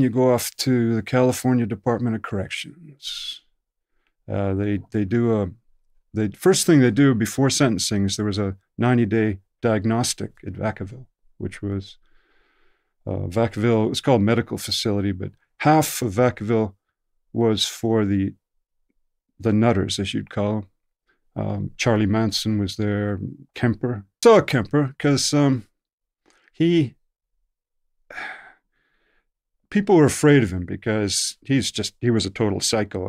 you go off to the California Department of Corrections. Uh, they they do a the first thing they do before sentencing is there was a 90 day diagnostic at Vacaville, which was uh, Vacaville. It was called medical facility, but half of Vacaville was for the the nutters, as you'd call them. Um, Charlie Manson was there. Kemper saw Kemper because um, he people were afraid of him because he's just he was a total psycho